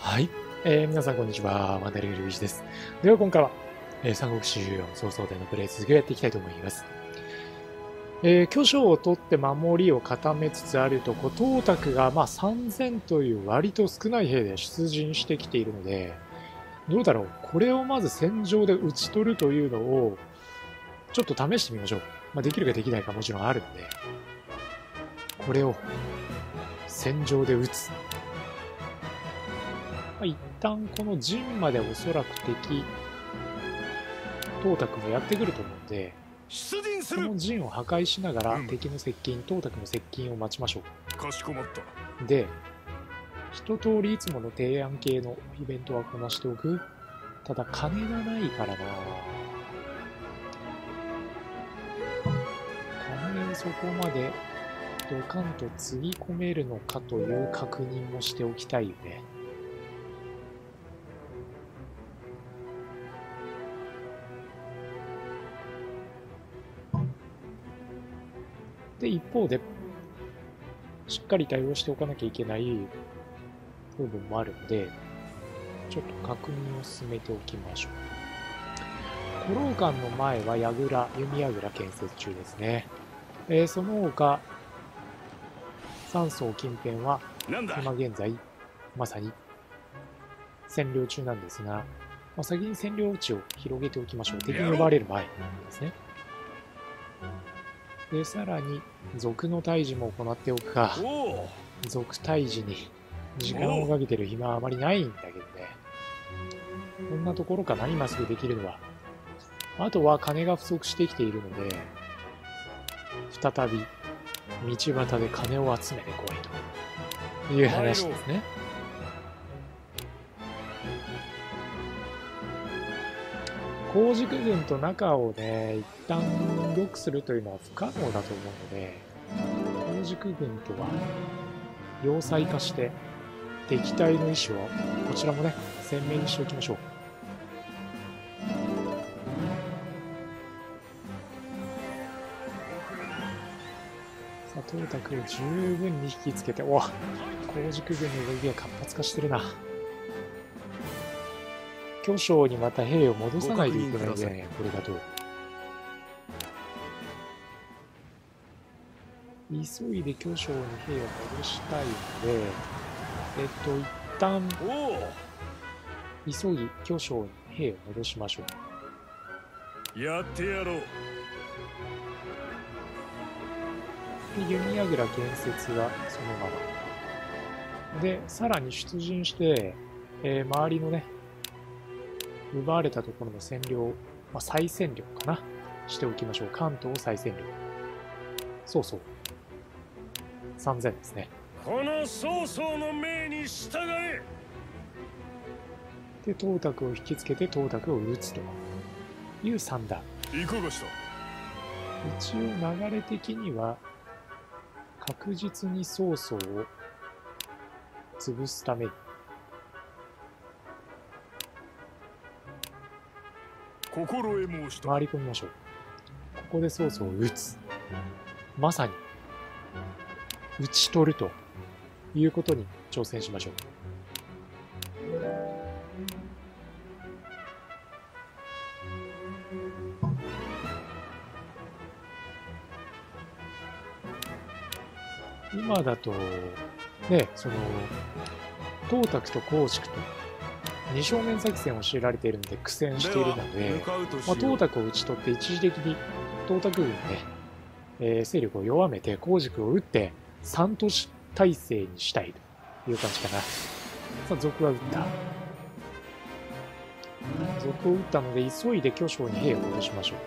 はい、えー皆さんこんにちは。ワンダリルイジです。では今回は、えー三国志14早々でのプレイ続きをやっていきたいと思います。えー巨匠を取って守りを固めつつあるとこ、東卓がまあ3000という割と少ない兵で出陣してきているので、どうだろうこれをまず戦場で打ち取るというのを、ちょっと試してみましょう。まあ、できるかできないかもちろんあるので、これを戦場で打つ。まあ、一旦この陣までおそらく敵、東卓もやってくると思うんで、出陣するこの陣を破壊しながらうん敵の接近、東卓の接近を待ちましょかしこまったう。で、一通りいつもの提案系のイベントはこなしておく。ただ金がないからな金をそこまでドカンとつぎ込めるのかという確認もしておきたいよね。で、一方で、しっかり対応しておかなきゃいけない部分もあるので、ちょっと確認を進めておきましょう。古老館の前は櫓、弓櫓建設中ですね。えーその他、三層近辺は今現在、まさに占領中なんですが、まあ、先に占領地を広げておきましょう。敵に奪われる前ですね。で、さらに、族の退治も行っておくか。族退治に時間をかけてる暇はあまりないんだけどね。こんなところかな、今すぐできるのは。あとは金が不足してきているので、再び道端で金を集めてこいという話ですね。工事区軍と仲をね、一旦良くするというのは不可能だと思うので、工事区軍とは要塞化して敵対の意思をこちらもね鮮明にしておきましょうさあ東卓を十分に引きつけてお工事区軍の動きが活発化してるな。巨匠にまた兵を戻さないといけないねこれだと急いで巨匠に兵を戻したいので、えっと、一旦急ぎ巨匠に兵を戻しましょう。やってやろうで、弓櫓建設はそのまま。で、さらに出陣して、えー周りのね、奪われたところの占領、まあ、再占領かなしておきましょう。関東を再占領。そうそう。3000ですね。この曹操の命に従えで、東卓を引きつけて東卓を撃つという算段。いかがした？一応流れ的には確実に曹操を潰すために心得申した回り込みましょう。ここで曹操を撃つ。まさに討ち取るということに挑戦しましょう。今だとねその東卓と公式と二正面作戦を強いられているので苦戦しているのでまあ、東卓を打ち取って一時的に東卓軍のね、えー勢力を弱めて光軸を打って三都市体制にしたいという感じかな。さあ、賊は撃った。賊を撃ったので急いで巨匠に兵を戻しましょう。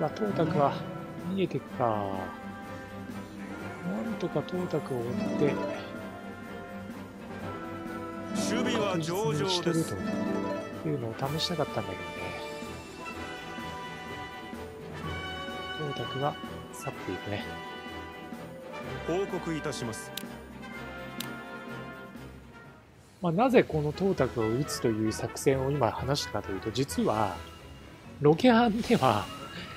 まあ、東卓は逃げていくか。なんとか東卓を追って、守備は確上々ですてるというのを試したかったんだけどね。東卓が去っていくね。報告いたしますまあ、なぜこの東卓を撃つという作戦を今話したかというと、実は、ロケハンでは、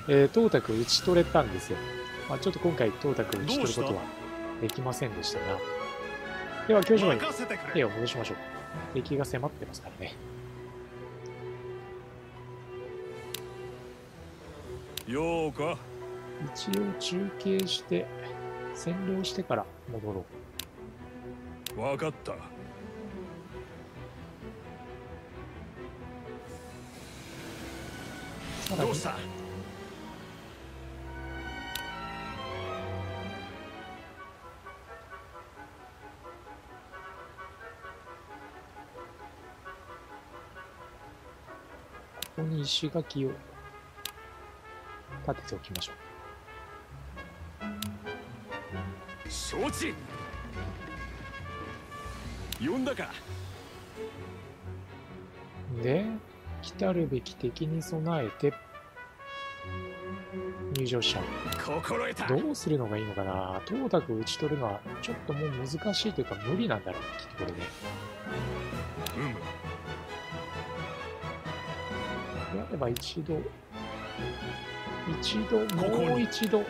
えー、東卓を打ち取れたんですよ。まあ、ちょっと今回東卓を打ち取ることはできませんでしたが。では、教場に任せてく兵を戻しましょう。敵が迫ってますからね。ようか一応中継して、占領してから戻ろう。分かったどうした？に石垣を立てておきましょう。承知呼んだかで、来たるべき敵に備えて、入場しちゃう。心得たどうするのがいいのかなトータクを打ち取るのはちょっともう難しいというか無理なんだろうね、きっとこれね。うむれば一度、一度、もう一度、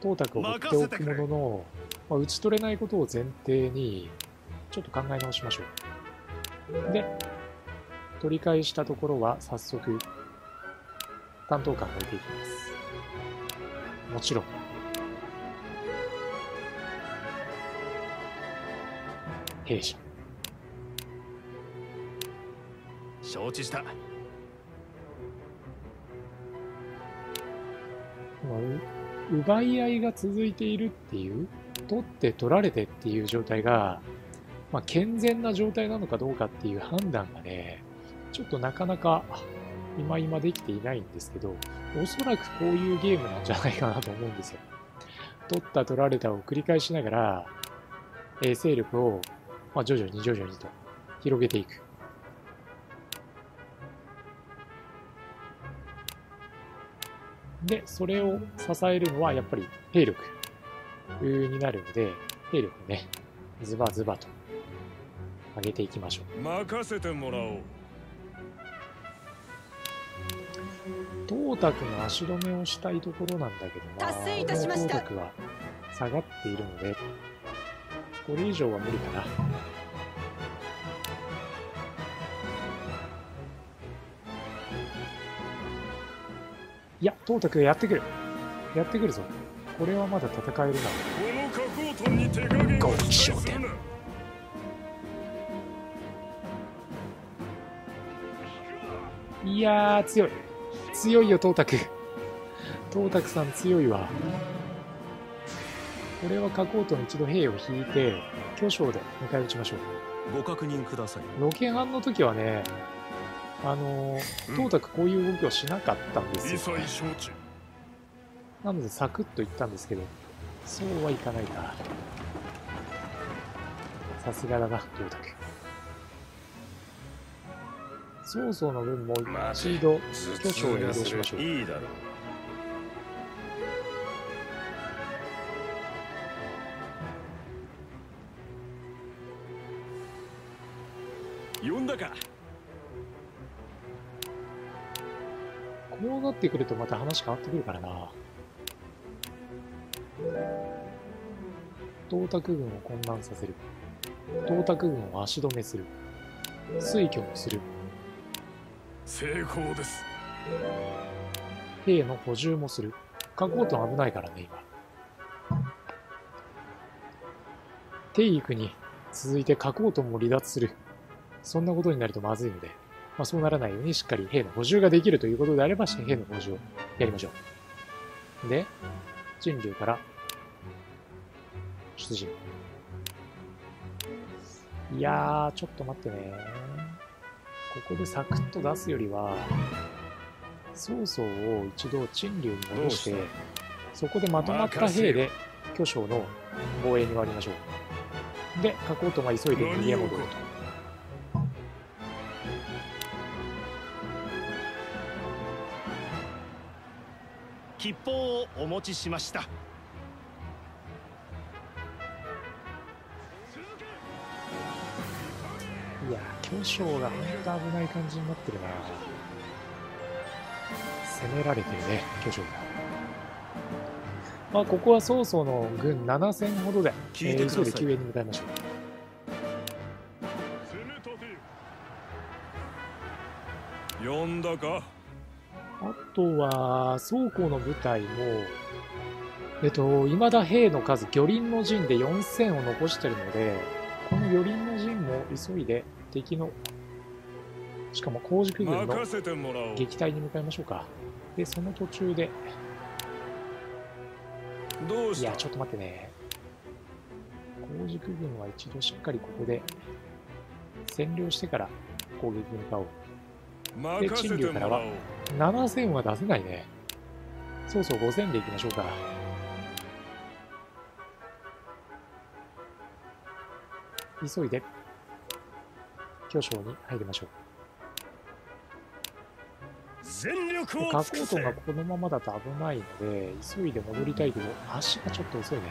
トータクを振っておくものの、まあ、打ち取れないことを前提に、ちょっと考え直しましょう。で、取り返したところは早速、担当官を置いていきます。もちろん。弊社。承知したまあ奪い合いが続いているっていう、取って取られてっていう状態が、まあ、健全な状態なのかどうかっていう判断がね、ちょっとなかなか今今できていないんですけど、おそらくこういうゲームなんじゃないかなと思うんですよ。取った取られたを繰り返しながら、え勢力を、まあ、徐々に徐々にと広げていく。で、それを支えるのはやっぱり兵力になるので、兵力をね、ズバズバと上げていきましょう。任せてもらおうトータクの足止めをしたいところなんだけどな。達成いたしましたトータクは下がっているので、これ以上は無理かな。いや、トータクやってくる。やってくるぞ。これはまだ戦えるな。いやー、強い。強いよ、トータク。トータクさん強いわ。これは囲うと一度兵を引いて、巨匠で迎え撃ちましょう。ご確認くださいロケハンの時はね、あのー、トータクこういう動きをしなかったんですよ。なのでサクッといったんですけど、そうはいかないか。さすがだな、トータク。曹操の分も一度巨匠へ移動しましょう。いいだろう呼んだかなってくるとまた話変わってくるからな。東卓軍を混乱させる。東卓軍を足止めする。推挙もする。成功です兵の補充もする。囲うと危ないからね、今。帝育に続いて囲うとも離脱する。そんなことになるとまずいので、まあ、そうならないようにしっかり兵の補充ができるということであれば、兵の補充をやりましょう。で、人流から出陣。いやー、ちょっと待ってね。ここでサクッと出すよりは、曹操を一度陳留に戻してそこでまとまった兵で巨匠の防衛に回りましょう。で、囲うとまあ急いで逃げ戻ると。吉報をお持ちしましたいやー、巨匠が本当危ない感じになってるな攻められてるね、巨匠が。まあ、ここは曹操の軍7000ほどで、え聞いてくださいー急いで救援に向かいましょう。呼んだか？あとは、曹公の部隊も、えっと、未だ兵の数、魚輪の陣で4000を残してるので、この魚輪の陣も急いで敵の、しかも工事軍の撃退に向かいましょうか。で、その途中で、いや、ちょっと待ってね。工事軍は一度しっかりここで占領してから攻撃に向かおう。任せてもらおう7000は出せないね。そうそう、5000でいきましょうか。急いで、巨匠に入りましょ全力う。を加工トがこのままだと危ないので、急いで戻りたいけど、足がちょっと遅いね。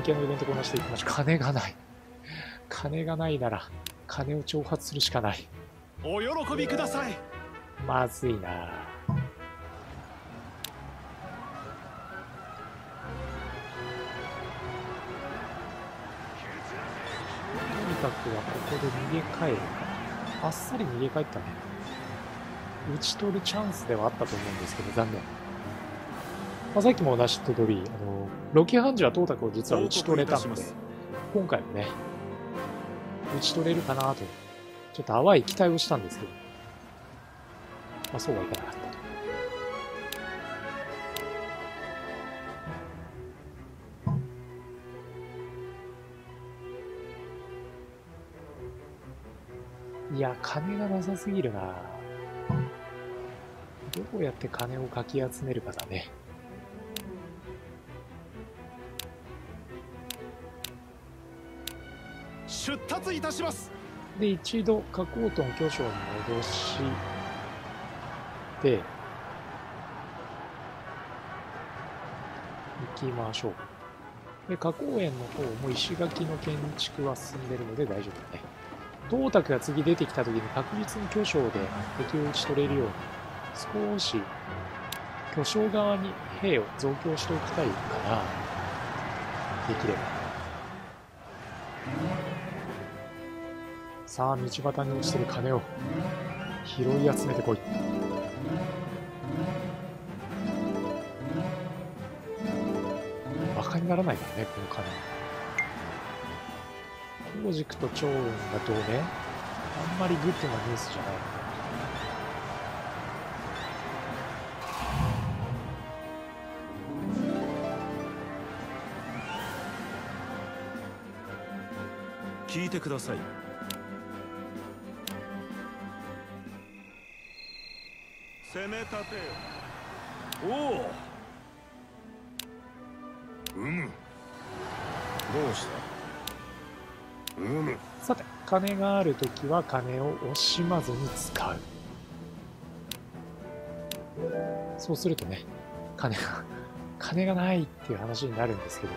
提案系のイベントこなしていきましょう。金がない。金がないなら、金を挑発するしかない。お喜びくださいまずいなとにかくはここで逃げ帰るか。あっさり逃げ帰ったね。打ち取るチャンスではあったと思うんですけど、残念。まあ、さっきも同じと通り、あの、ロキハンジはトータクを実は打ち取れたので今回もね、打ち取れるかなと、ちょっと淡い期待をしたんですけど、まあそうはいかなかったと。いや、金がなさすぎるなどうやって金をかき集めるかだね。出立いたしますで、一度、加工トン巨匠に戻して、行きましょう。で、加工園の方も石垣の建築は進んでるので大丈夫だね。東卓が次出てきた時に確実に巨匠で敵を打ち取れるように、少し巨匠側に兵を増強しておきたいかな。できれば。さあ、道端に落ちてる金を拾い集めてこい。馬鹿にならないからね、この金。光軸と長雲が同盟あんまりグッドなニュースじゃない。聞いてください攻め立てよ。おおうむ。どうした？うむ。さて、金があるときは金を惜しまずに使う。そうするとね、金が、金がないっていう話になるんですけど、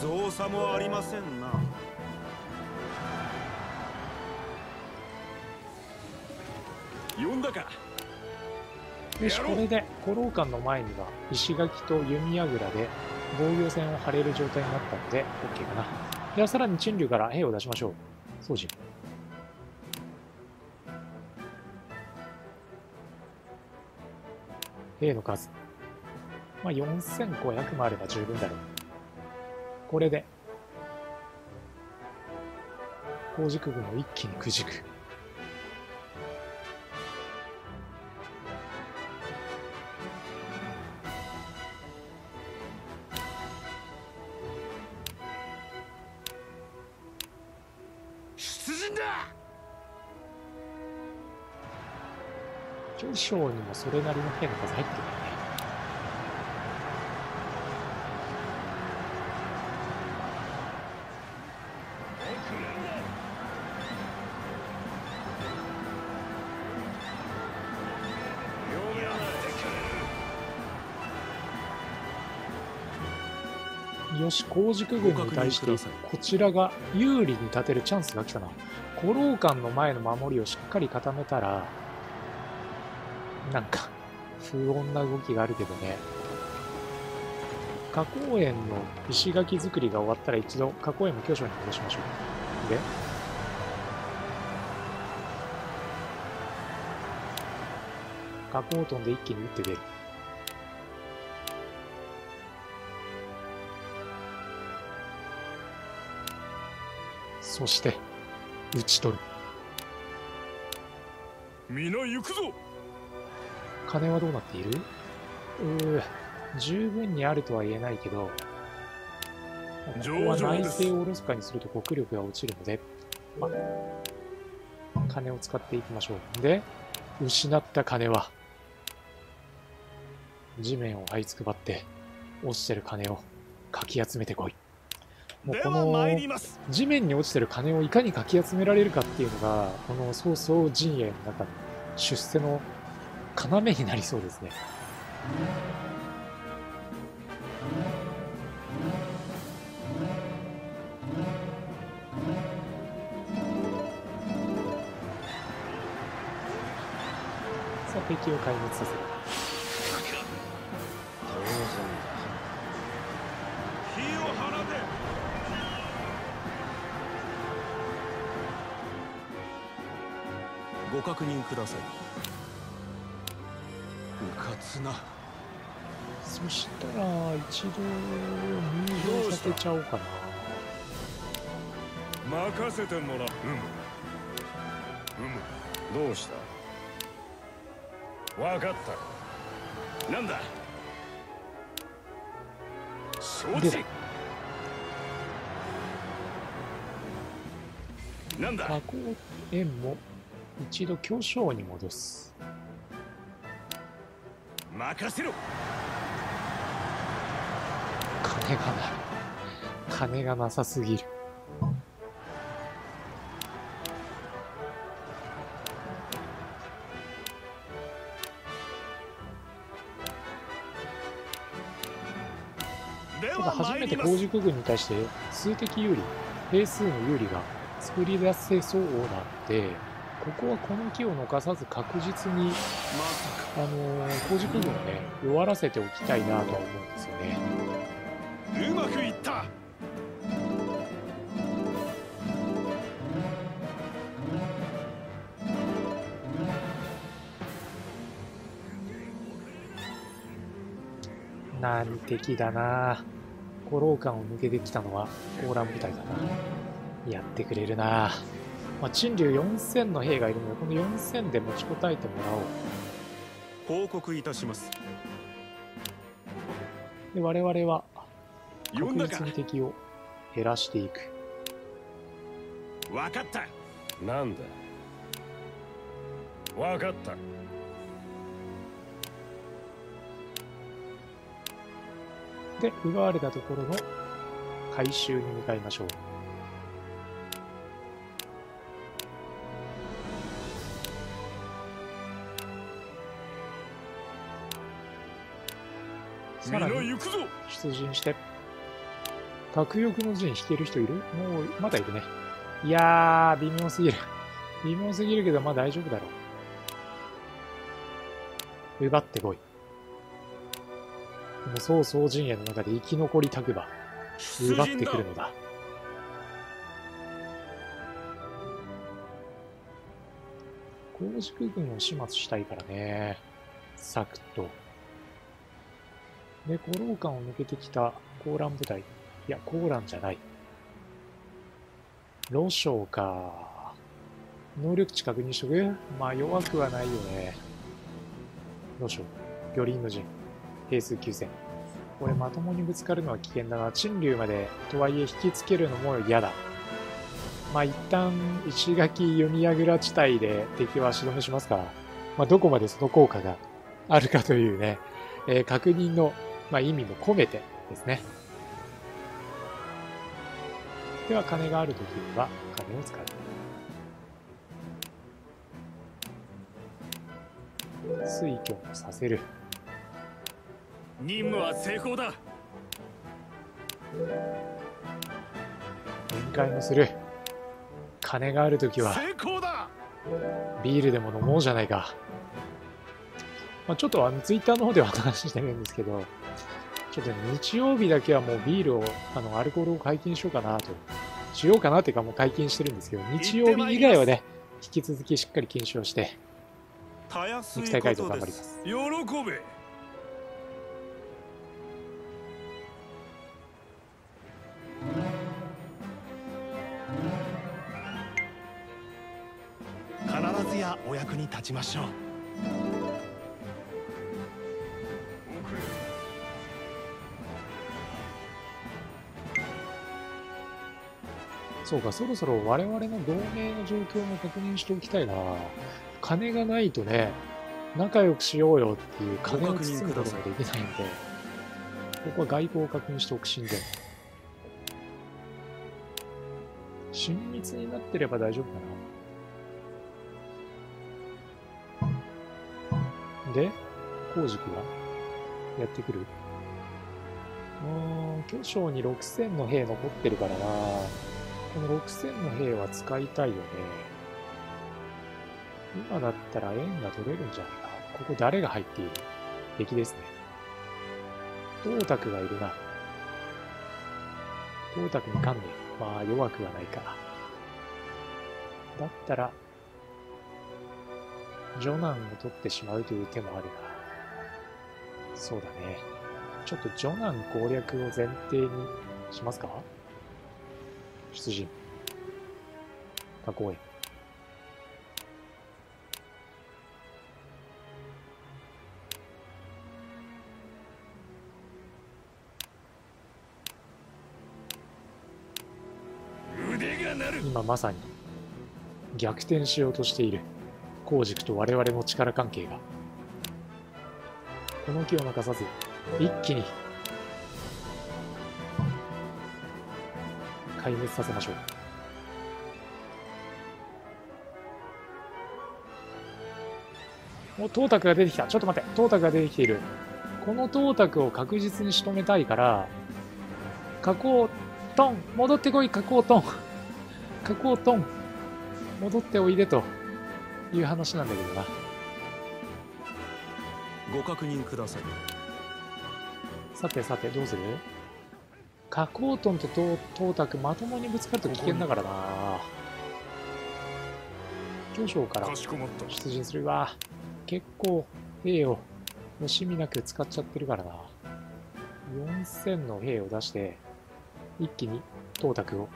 造作もありませんなよし、これで、古老館の前には石垣と弓矢倉で防御線を張れる状態になったので、OK かな。では、さらに陳竜から兵を出しましょう。宗人。兵の数。まあ、4500もあれば十分だろう。これで、工軸軍を一気にくじく。それなりの部屋が入ってるかね。よし高軸軍に対してこちらが有利に立てるチャンスが来たな。五郎館の前の守りをしっかり固めたらなんか、不穏な動きがあるけどね。花公園の石垣作りが終わったら一度花公園の巨匠に戻しましょう。で、花工トンで一気に打って出る。そして、打ち取る。皆行くぞ金はどうなっている？うー、十分にあるとは言えないけど、ここは内政をおろそかにすると国力が落ちるので、まあ、金を使っていきましょう。で、失った金は、地面を這いつくばって、落ちてる金をかき集めてこい。もうこの地面に落ちてる金をいかにかき集められるかっていうのが、この曹操陣営の中の出世の要になりそうですね。さあ、敵を壊滅させる。当然火を放てご確認くださいうかつな。そしたら、一度入場させちゃおうかな。任せてもらう。うむ。どうした？分かった。なんだ？承で知なんだ？花公園も一度巨匠に戻す。任せろ金がない。金がなさすぎる。ただ初めて参ります工軸軍に対して数的有利、兵数の有利が作り出せそうなんで、ここはこの木を逃さず確実に、あのー、工軸軍をね、弱らせておきたいなとは思うんですよね。うまくいった難敵だな古老館を抜けてきたのはコーラン部隊だな。やってくれるなまあ、陳竜4000の兵がいるので、この4000で持ちこたえてもらおう。報告いたしますで、我々は確実に敵を減らしていく。分かったなんだ？分かったで、奪われたところの回収に向かいましょう。出陣して、核翼の陣引ける人いる？もう、まだいるね。いやー、微妙すぎる。微妙すぎるけど、まあ大丈夫だろう。奪ってこい。この曹操陣営の中で生き残りたくば、奪ってくるのだ。工軸軍を始末したいからね。サクッと。で、古老館を抜けてきたコーラン部隊。いや、コーランじゃない。ロショウか。能力値確認しとくまあ弱くはないよね。ロショウ。魚輪の陣。兵数9000。これまともにぶつかるのは危険だな。陳竜まで、とはいえ引きつけるのも嫌だ。まあ一旦、石垣弓櫓地帯で敵は足止めしますから、まあどこまでその効果があるかというね、えー確認の、まあ、意味も込めてですね。では、金があるときには金を使う。水挙もさせる。任務は成功だ宴会もする金がある時は成功だビールでも飲もうじゃないか、まあ、ちょっとあのツイッターの方では話してるんですけどちょっと日曜日だけはもうビールをあのアルコールを解禁しようかなと。しようかなっていうかもう解禁してるんですけど日曜日以外はね引き続きしっかり禁止をして肉体改造頑張ります。喜べ。必ずやお役に立ちましょうそうか、そろそろ我々の同盟の状況も確認しておきたいな。金がないとね、仲良くしようよっていう金を包むことができないんで、ここは外交を確認しておくしんで。親密になってれば大丈夫かな。で、光軸がやってくる？うん、巨匠に6000の兵残ってるからな。この6000の兵は使いたいよね。今だったら円が取れるんじゃないか。ここ誰が入っている？敵ですね。東卓がいるな。東卓に関連。まあ弱くはないか。だったら、ジョナンを取ってしまうという手もあるな。そうだね。ちょっとジョナン攻略を前提にしますか？出陣。加工園。腕が鳴る今まさに逆転しようとしている光軸と我々の力関係がこの気を任さず一気に壊滅させましょう。お東卓が出てきた。ちょっと待って。東卓が出てきている。この東卓を確実に仕留めたいから加工トン。戻ってこい加工トン。加工トン。戻っておいでと。いう話なんだけどな。ご確認ください。さてさてどうする？加工トンとト東卓まともにぶつかると危険だからな。巨匠から出陣するわ。結構兵を惜しみなく使っちゃってるからな。4000の兵を出して一気に東卓を。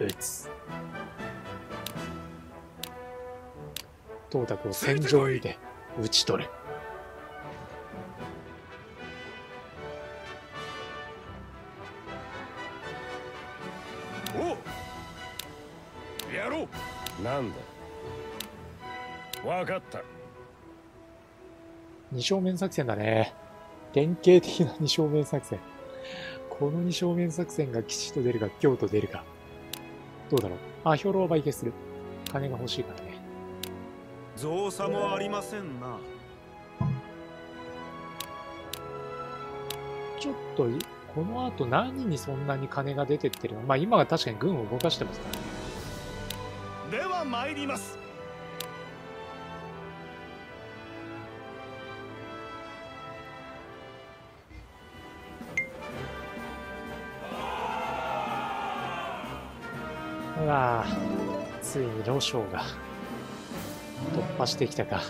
撃つ東卓を戦場にて撃ち取るなんだわかった。二正面作戦だね。典型的な二正面作戦。この二正面作戦が吉と出るか京と出るか。どうだろう。あ兵糧は売却する。金が欲しいからね。造作もありませんな。ちょっといこの後何にそんなに金が出てってるの？まあ今は確かに軍を動かしてますからねでは参ります。あついにロショーが突破してきたか。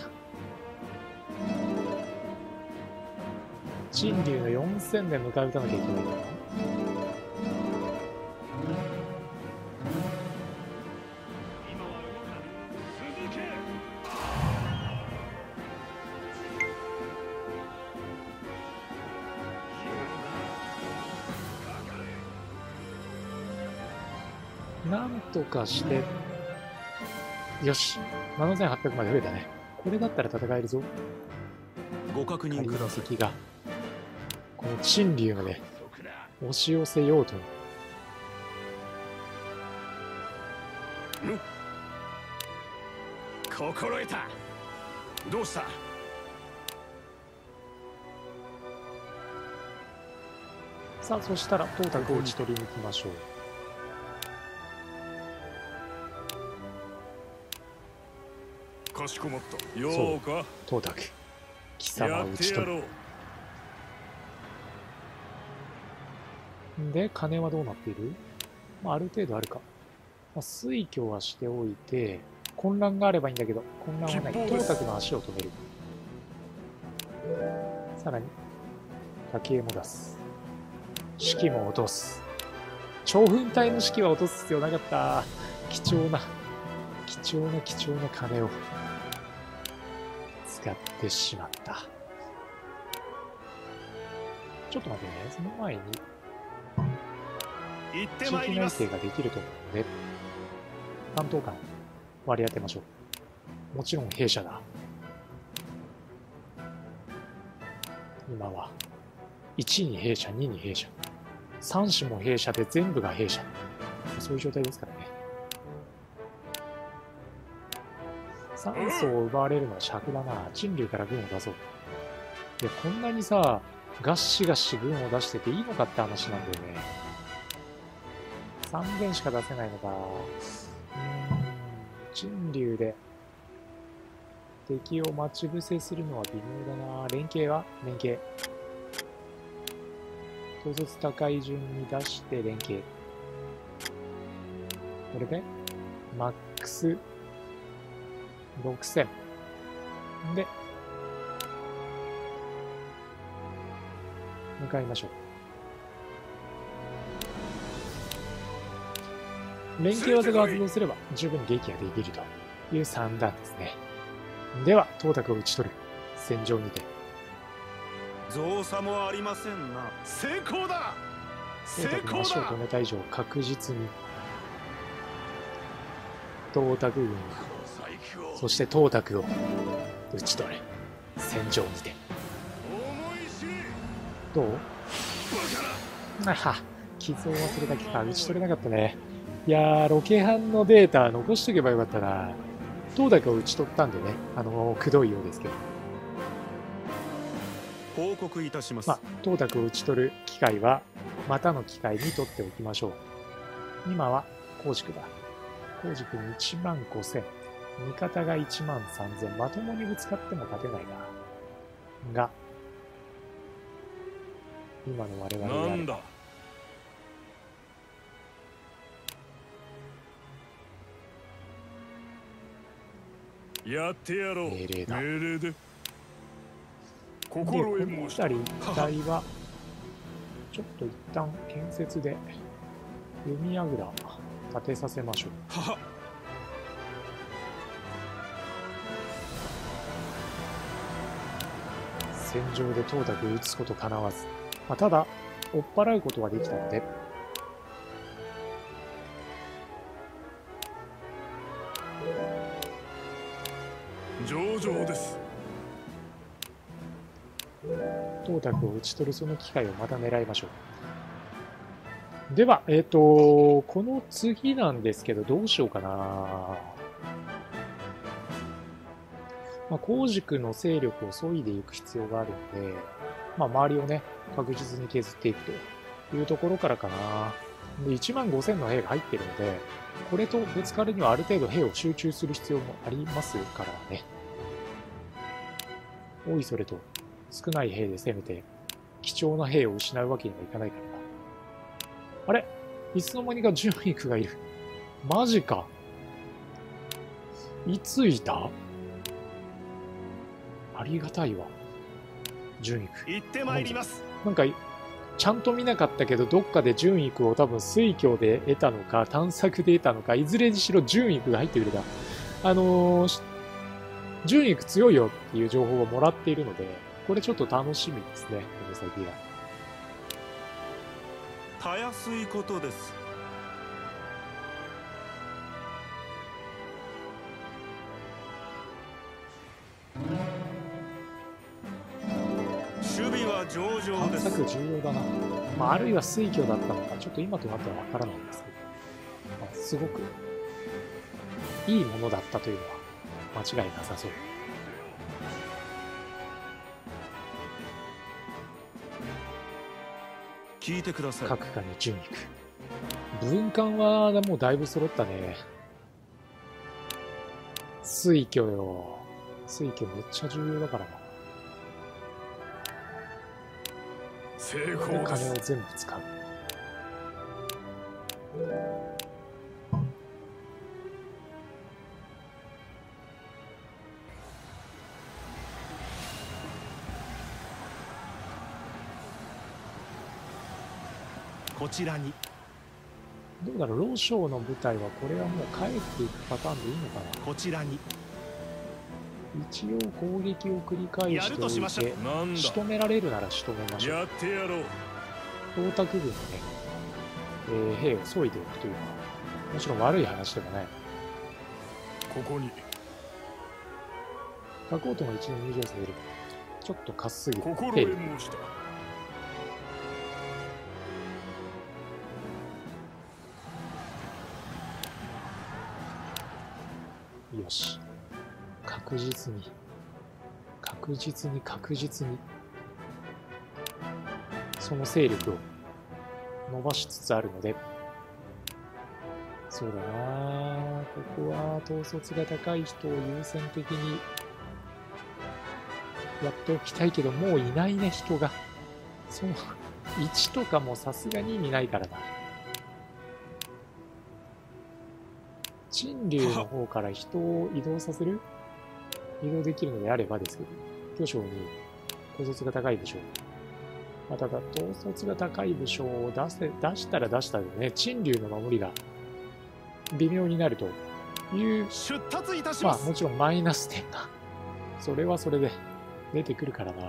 陳竜の4000で迎え撃たなきゃいけないんだななんとかして、よし、7800まで増えたね。これだったら戦えるぞ。ご確認ください敵が、この陳竜がね、得だ押し寄せようと。心得たどうした？さあ、そしたら、トータクを打ち取りに行きましょう。かしこまったようかトータク、貴様やを打ち取る。で、金はどうなっている、まあ、ある程度あるか。まあ、推挙はしておいて、混乱があればいいんだけど、混乱はない。ト吉報ですータクの足を止める。さらに、家計も出す。士気も落とす。超粉体の士気は落とす必要なかった。貴重な、貴重な貴重な金を使ってしまった。ちょっと待ってね、その前に、行って地域内まいります定ができると思うので、担当官割り当てましょう。もちろん弊社だ。今は、1に弊社、2に弊社。3種も弊社で全部が弊社。そういう状態ですからね。酸素を奪われるのは尺だな。陳竜から軍を出そう。いや、こんなにさ、ガッシガシ軍を出してていいのかって話なんだよね。3連しか出せないのか。うーん、陳竜で敵を待ち伏せするのは微妙だな。連携は？連携。統率高い順に出して連携。これで、マックス6000。で、向かいましょう。連携技が発動すれば十分撃破できるという算段ですね。では、東卓を打ち取る。戦場にて。造作もありませんな成功だ成功だ足を止めた以上、確実に、東卓軍、そして東卓を打ち取れ。戦場にて。どう？あは、傷を忘れたきか、打ち取れなかったね。いやー、ロケハンのデータ残しとけばよかったな。東卓を打ち取ったんでね、あのー、くどいようですけど。報告いたします、まあ、東卓を打ち取る機会は、またの機会に取っておきましょう。今は、光軸だ。光軸に1万5000。味方が1万3000。まともにぶつかっても勝てないな。が、今の我々なんだ。やってやろう。命令だ。命令で。心得申した辺り一帯は、ちょっと一旦建設で、弓櫓建てさせましょう。戦場で東卓打つことかなわず。まあ、ただ、追っ払うことはできたので、上々です東卓を打ち取るその機会をまた狙いましょう。では、えっ、と、この次なんですけど、どうしようかな。まあ、光軸の勢力を削いでいく必要があるんで、まあ、周りをね、確実に削っていくというところからかな。で、1万5000の兵が入ってるので、これとぶつかるにはある程度兵を集中する必要もありますからね。おいそれと、少ない兵で攻めて、貴重な兵を失うわけにはいかないからな。あれ？いつの間にか純育がいる。マジか。いついた？ありがたいわ。純育。行ってまいりますなんか、ちゃんと見なかったけど、どっかで純育を多分水郷で得たのか、探索で得たのか、いずれにしろ純育が入ってくれた。あのーし純育強いよっていう情報をもらっているので、これちょっと楽しみですね、この先が。たやすいことです探索重要だな。まあ、あるいは水郷だったのか、ちょっと今となってはわからないんですけど、まあ、すごくいいものだったというのは間違いなさそう。聞いてください各課に準行く。文官はもうだいぶ揃ったね。水挙よ。水挙めっちゃ重要だからな。成この功です金を全部使う。こちらにどうだろう、ローショーの舞台はこれはもう帰っていくパターンでいいのかな？こちらに一応攻撃を繰り返しておいて、仕留められるなら仕留めましょう。だやってやろう東卓軍のね、えー兵を削いでおくというのは、もちろん悪い話でもない。ここに加工とも一年入場させる。ちょっとかすすぎる。心兵力得申した確実に、確実に確実に、その勢力を伸ばしつつあるので、そうだな。ここは統率が高い人を優先的にやっておきたいけど、もういないね、人が。その、1とかもさすがに意味ないからな。陳竜の方から人を移動させる？移動できるのであればですけど、巨匠に統率が高い武将。まあ、ただ、統率が高い武将を出せ、出したら出したでね、陳竜の守りが微妙になるという、出立いたしまあもちろんマイナス点が、それはそれで出てくるからな。ま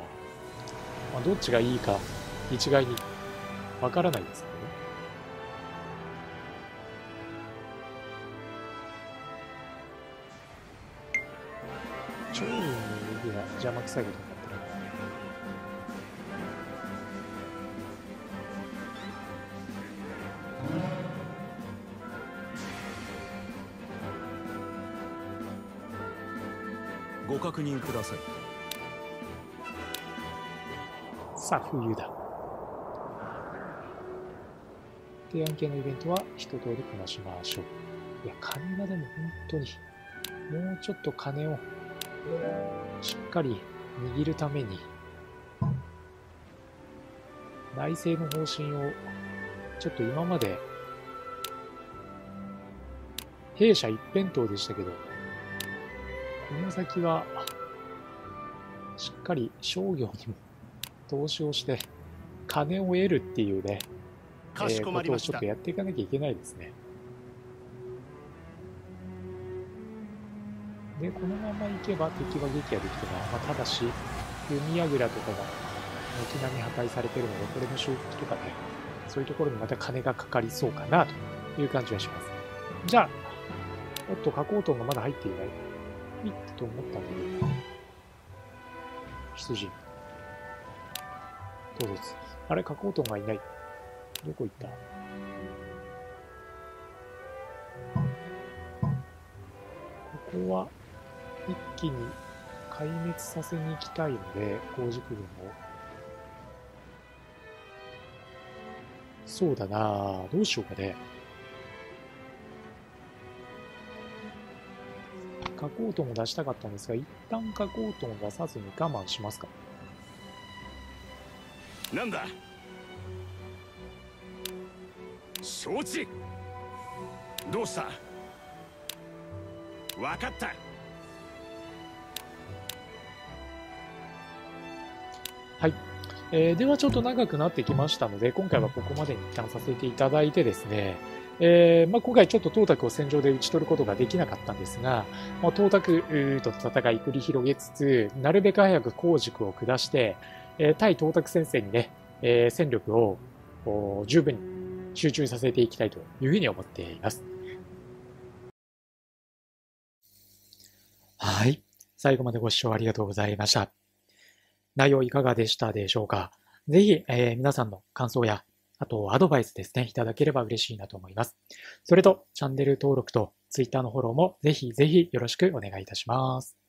あ、どっちがいいか一概にわからないですけどね。邪魔くさいことになってる。ご確認くださいさあ、冬だ。提案系のイベントは一通りこなしましょう。いや、金がでも本当に、もうちょっと金をしっかり握るために、内政の方針を、ちょっと今まで、弊社一辺倒でしたけど、この先は、しっかり商業にも投資をして、金を得るっていうね、えーことをちょっと。やっていかなきゃいけないですね。このまま行けば敵は撃破できてな、まあ、ただし、弓矢倉とかが軒並み破壊されてるので、これの修復とかね、そういうところにまた金がかかりそうかなという感じはします。じゃあ、おっと、加工トンがまだ入っていない。いいと思ったんだけど、羊。どうぞ。あれ、加工トンがいない。どこ行った？ここは一気に壊滅させに行きたいので、工事区分を。そうだなどうしようかね。加工トンを出したかったんですが、一旦加工トンを出さずに我慢しますか。なんだ？承知どうした？分かったはい。えーではちょっと長くなってきましたので、今回はここまでに一旦させていただいてですね、えーまあ、今回ちょっと東卓を戦場で打ち取ることができなかったんですが、まあ、東卓と戦い繰り広げつつ、なるべく早く工軸を下して、えー対東卓戦線にね、えー戦力を十分に集中させていきたいというふうに思っています。はい。最後までご視聴ありがとうございました。内容いかがでしたでしょうか？ぜひ、えー皆さんの感想や、あとアドバイスですね、いただければ嬉しいなと思います。それと、チャンネル登録と Twitter のフォローもぜひぜひよろしくお願いいたします。